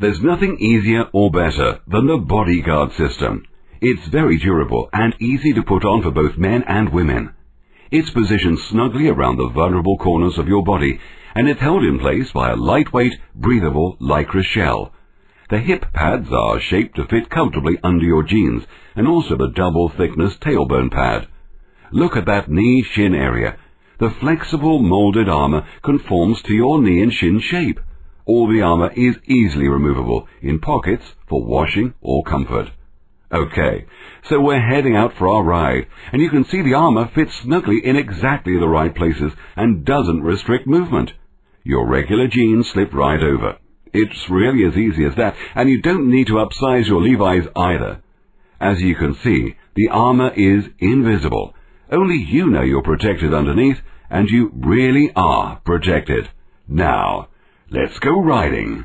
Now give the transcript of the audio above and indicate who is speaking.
Speaker 1: There's nothing easier or better than the bodyguard system. It's very durable and easy to put on for both men and women. It's positioned snugly around the vulnerable corners of your body and it's held in place by a lightweight, breathable lycra shell. The hip pads are shaped to fit comfortably under your jeans and also the double thickness tailbone pad. Look at that knee shin area. The flexible molded armor conforms to your knee and shin shape. All the armor is easily removable in pockets for washing or comfort. Okay, so we're heading out for our ride, and you can see the armor fits snugly in exactly the right places and doesn't restrict movement. Your regular jeans slip right over. It's really as easy as that, and you don't need to upsize your Levi's either. As you can see, the armor is invisible. Only you know you're protected underneath, and you really are protected. Now, let's go riding.